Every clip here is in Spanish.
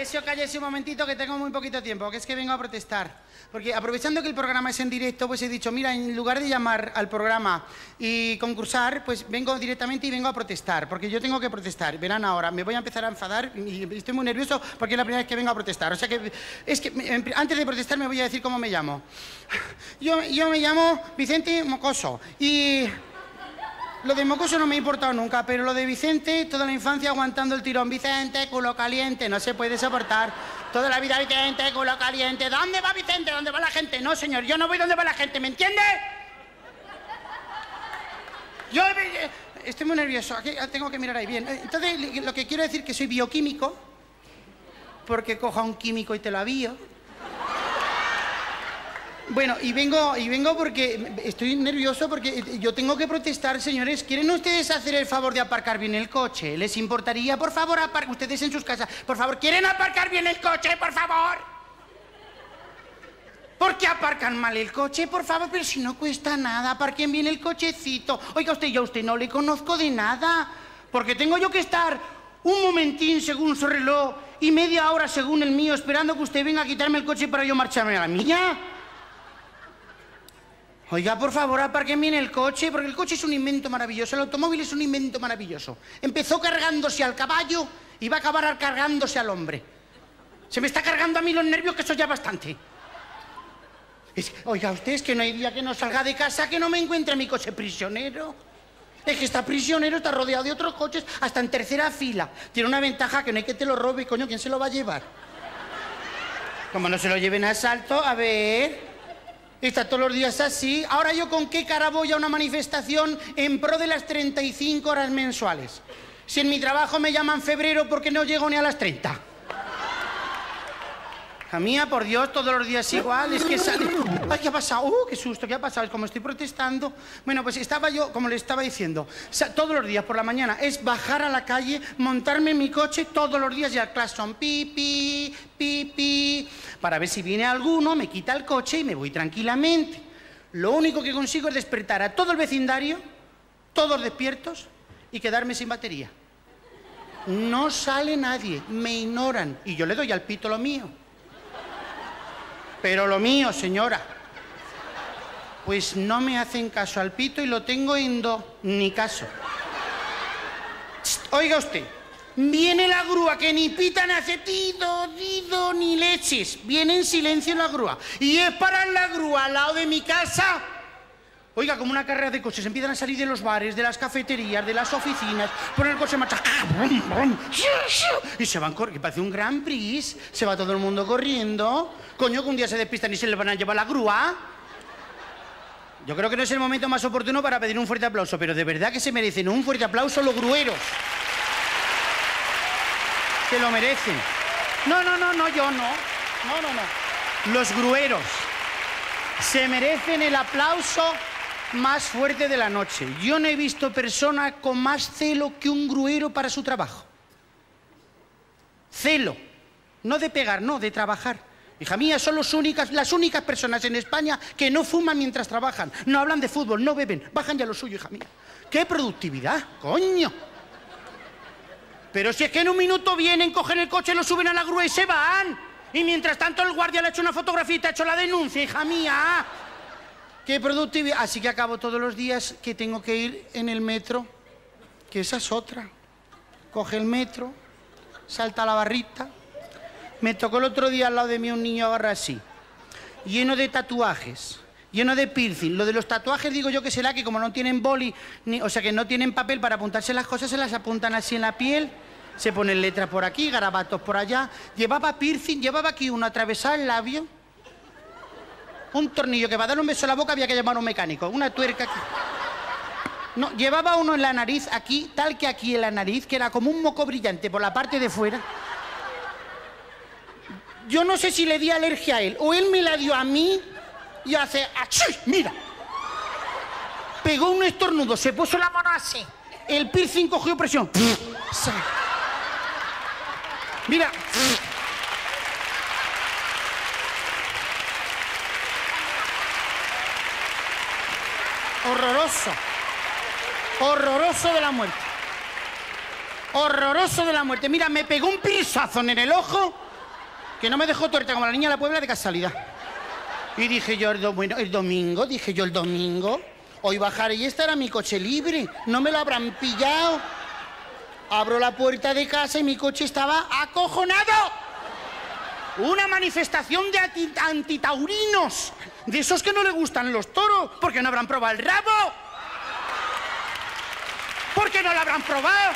os calláis un momentito que tengo muy poquito tiempo, que es que vengo a protestar. Porque aprovechando que el programa es en directo, pues he dicho, mira, en lugar de llamar al programa y concursar, pues vengo directamente y vengo a protestar, porque yo tengo que protestar. Verán ahora, me voy a empezar a enfadar y estoy muy nervioso porque es la primera vez que vengo a protestar. O sea que, es que antes de protestar me voy a decir cómo me llamo. Yo, yo me llamo Vicente Mocoso y... Lo de Mocoso no me ha importado nunca, pero lo de Vicente, toda la infancia aguantando el tirón. Vicente, culo caliente, no se puede soportar. Toda la vida Vicente, culo caliente. ¿Dónde va Vicente? ¿Dónde va la gente? No, señor, yo no voy donde va la gente, ¿me entiende? Yo eh, estoy muy nervioso, ah, tengo que mirar ahí bien. Entonces, lo que quiero decir es que soy bioquímico, porque coja un químico y te lo avío. Bueno, y vengo, y vengo porque estoy nervioso porque yo tengo que protestar, señores. ¿Quieren ustedes hacer el favor de aparcar bien el coche? ¿Les importaría, por favor, aparcar ustedes en sus casas? Por favor, ¿quieren aparcar bien el coche, por favor? ¿Por qué aparcan mal el coche? Por favor, pero si no cuesta nada, aparquen bien el cochecito. Oiga usted, yo a usted no le conozco de nada. Porque tengo yo que estar un momentín según su reloj y media hora según el mío esperando que usted venga a quitarme el coche para yo marcharme a la mía. Oiga, por favor, aparquen bien el coche, porque el coche es un invento maravilloso, el automóvil es un invento maravilloso. Empezó cargándose al caballo y va a acabar cargándose al hombre. Se me está cargando a mí los nervios, que eso ya bastante. Es oiga, usted es que no hay día que no salga de casa que no me encuentre mi coche prisionero. Es que está prisionero, está rodeado de otros coches, hasta en tercera fila. Tiene una ventaja que no hay que te lo robe, coño, ¿quién se lo va a llevar? Como no se lo lleven a asalto, a ver. Está todos los días así. Ahora yo con qué cara voy a una manifestación en pro de las 35 horas mensuales. Si en mi trabajo me llaman febrero porque no llego ni a las 30. A mía, por Dios, todos los días igual. Es que sale. Ay, ¿qué ha pasado? ¡Uh, qué susto! ¿Qué ha pasado? Es como estoy protestando. Bueno, pues estaba yo, como le estaba diciendo, todos los días por la mañana es bajar a la calle, montarme en mi coche todos los días y al claxon pi, pi, pi, pi, para ver si viene alguno, me quita el coche y me voy tranquilamente. Lo único que consigo es despertar a todo el vecindario, todos despiertos, y quedarme sin batería. No sale nadie, me ignoran y yo le doy al pito lo mío. Pero lo mío, señora. Pues no me hacen caso al pito y lo tengo en ni caso. Oiga usted, viene la grúa que ni pita ni hace tido, dido, ni leches. Viene en silencio la grúa. Y es para la grúa al lado de mi casa. Oiga, como una carrera de coches, empiezan a salir de los bares, de las cafeterías, de las oficinas, ponen el coche en marcha, ¡ah! y se van corriendo, que parece un gran prix, se va todo el mundo corriendo. Coño, que un día se despistan y se le van a llevar la grúa. Yo creo que no es el momento más oportuno para pedir un fuerte aplauso, pero de verdad que se merecen un fuerte aplauso los grueros. Se lo merecen. No, no, no, no, yo no. No, no, no. Los grueros se merecen el aplauso más fuerte de la noche. Yo no he visto persona con más celo que un gruero para su trabajo. Celo. No de pegar, no, de trabajar. Hija mía, son únicas, las únicas personas en España que no fuman mientras trabajan. No hablan de fútbol, no beben, bajan ya lo suyo, hija mía. ¡Qué productividad! ¡Coño! Pero si es que en un minuto vienen, cogen el coche, lo suben a la grúa y se van. Y mientras tanto el guardia le ha hecho una fotografía y te ha hecho la denuncia, hija mía. ¡Qué productividad! Así que acabo todos los días que tengo que ir en el metro, que esa es otra. Coge el metro, salta la barrita. Me tocó el otro día al lado de mí un niño agarra así, lleno de tatuajes, lleno de piercing. Lo de los tatuajes digo yo que será que como no tienen boli, ni- o sea que no tienen papel para apuntarse las cosas, se las apuntan así en la piel, se ponen letras por aquí, garabatos por allá. Llevaba piercing, llevaba aquí uno atravesado el labio, un tornillo que para dar un beso a la boca había que llamar a un mecánico, una tuerca aquí. No, llevaba uno en la nariz aquí, tal que aquí en la nariz, que era como un moco brillante por la parte de fuera. Yo no sé si le di alergia a él o él me la dio a mí y hace ¡achí! Mira. Pegó un estornudo, se puso la mano así. El piercing cogió presión. Mira. Horroroso. De la muerte. Horroroso de la muerte. Mira, me pegó un pisazo en el ojo que no me dejó tuerta como la niña de la Puebla de casualidad. Y dije yo, el, el domingo, dije yo, el domingo, hoy bajaré y estará mi coche libre. No me lo habrán pillado. Abro la puerta de casa y mi coche estaba acojonado. Una manifestación de anti- antitaurinos. De esos que no le gustan los toros, porque no habrán probado el rabo. Porque no lo habrán probado.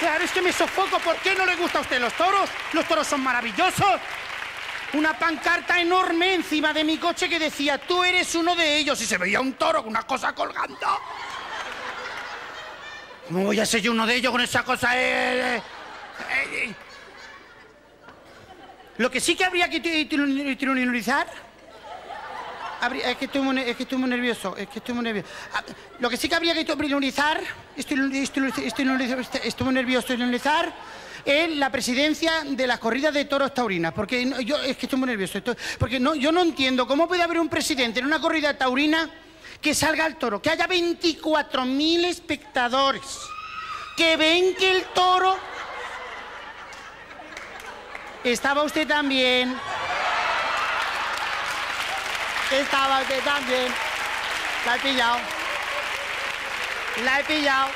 Claro, es que me sofoco. ¿Por qué no le gusta a usted los toros? Los toros son maravillosos. Una pancarta enorme encima de mi coche que decía, tú eres uno de ellos. Y se veía un toro con una cosa colgando. ¿Cómo voy a ser yo uno de ellos con esa cosa? eh, eh, eh? Lo que sí que habría que ti- titularizar... habría- Es que, estoy muy, nervioso, es que estoy muy. Ah, Lo que sí que habría que priorizar, estoy, estoy, muy nervioso, priorizar, es la presidencia de las corridas de toros taurinas. Porque yo es que estoy muy nervioso. porque no, yo no entiendo cómo puede haber un presidente en una corrida taurina que salga al toro, que haya 24.000 espectadores, que ven que el toro... Estaba usted también. Estaba usted también. La he pillado. La he pillado.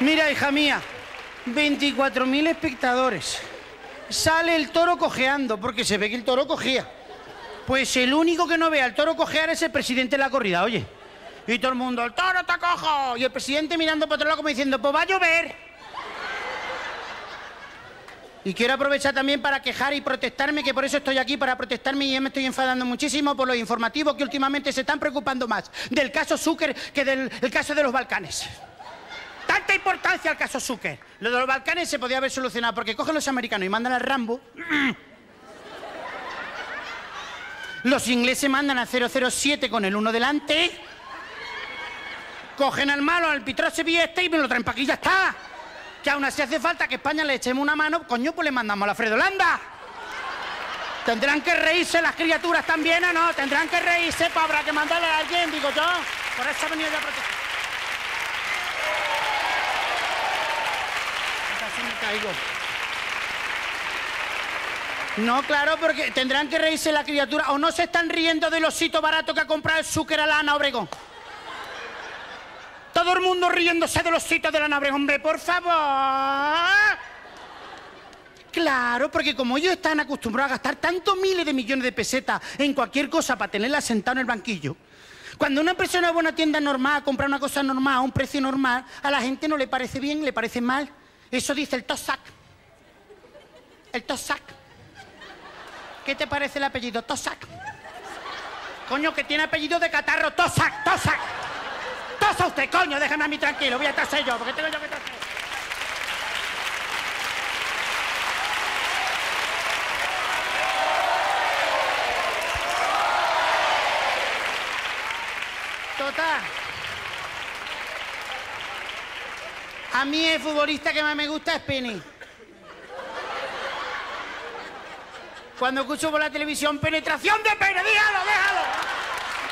Mira, hija mía, 24.000 espectadores. Sale el toro cojeando, porque se ve que el toro cogía. Pues el único que no ve al toro cojear es el presidente de la corrida, oye. Y todo el mundo, el toro está cojo. Y el presidente mirando por otro lado como diciendo, pues va a llover. Y quiero aprovechar también para quejar y protestarme, que por eso estoy aquí, para protestarme y ya me estoy enfadando muchísimo por los informativos que últimamente se están preocupando más del caso Zucker que del el caso de los Balcanes. Tanta importancia al caso Zucker. Lo de los Balcanes se podía haber solucionado porque cogen los americanos y mandan al Rambo. Los ingleses mandan a 007 con el uno delante. Cogen al malo, al Pitrose este y me lo traen aquí ya está. Que aún así hace falta que España le echemos una mano, coño, pues le mandamos a la Fredolanda. Tendrán que reírse las criaturas también, ¿o no? Tendrán que reírse, pues habrá que mandarle a alguien, digo yo. Por eso he venido yo a caigo. No, claro, porque tendrán que reírse la criatura. O no se están riendo del osito barato que ha comprado el Zucker a la Ana Obregón. Todo el mundo riéndose de los sitios de la nave. Hombre, por favor. Claro, porque como ellos están acostumbrados a gastar tantos miles de millones de pesetas en cualquier cosa para tenerla sentada en el banquillo, cuando una persona va a una tienda normal a comprar una cosa normal a un precio normal, a la gente no le parece bien, le parece mal. Eso dice el Tosac. El Tosac. ¿Qué te parece el apellido? Tosac. Coño, que tiene apellido de catarro. Tosac, Tosac. Tosa usted, coño, déjame a mí tranquilo, voy a toser yo, porque tengo yo que toser. Total. A mí el futbolista que más me gusta es Penny. Cuando escucho por la televisión penetración de pene, déjalo, déjalo.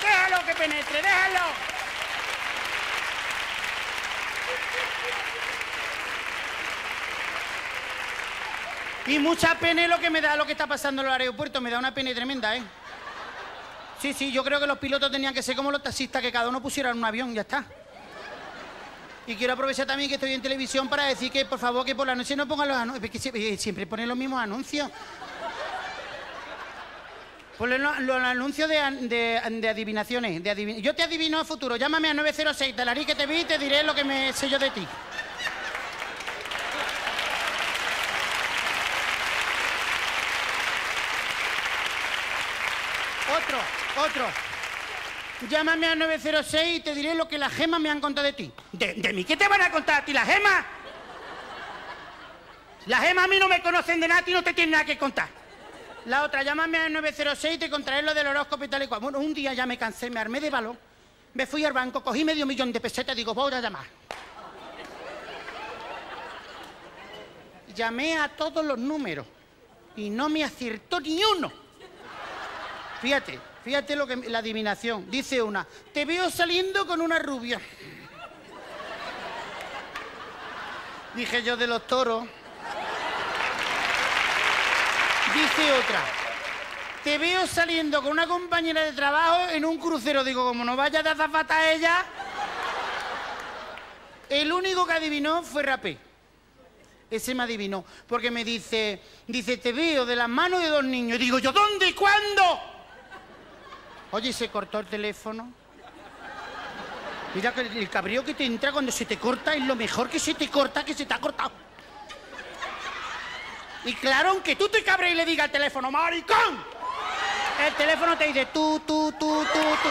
Déjalo que penetre, déjalo. Y mucha pena es lo que me da lo que está pasando en los aeropuertos. Me da una pena tremenda, ¿eh? Sí, sí, yo creo que los pilotos tenían que ser como los taxistas, que cada uno pusiera en un avión, ya está. Y quiero aprovechar también que estoy en televisión para decir que, por favor, que por la noche no pongan los anuncios. que siempre, siempre ponen los mismos anuncios. Ponen los, anuncios de, adivinaciones. De adivi- yo te adivino a futuro. Llámame a 906, te la haré que te vi y te diré lo que me sé yo de ti. Otro. Llámame a 906 y te diré lo que las gemas me han contado de ti. ¿De, de mí qué te van a contar a ti las gemas? Las gemas a mí no me conocen de nada y no te tienen nada que contar. La otra, llámame al 906 y te contaré lo del horóscopo y tal y cual. Bueno, un día ya me cansé, me armé de balón, me fui al banco, cogí medio millón de pesetas y digo, voy a llamar. Llamé a todos los números y no me acertó ni uno. Fíjate, Fíjate lo que la adivinación. Dice una, te veo saliendo con una rubia. Dije yo de los toros. Dice otra, te veo saliendo con una compañera de trabajo en un crucero. Digo, como no vaya de azafata a ella. El único que adivinó fue Rapé. Ese me adivinó, porque me dice, dice, te veo de las manos de dos niños. Y digo yo, ¿dónde y cuándo? Oye, se cortó el teléfono. Mira que el cabreo que te entra cuando se te corta es lo mejor que se te corta, que se te ha cortado. Y claro, aunque tú te cabres y le digas al teléfono, maricón, el teléfono te dice tú, tú, tú, tú, tú.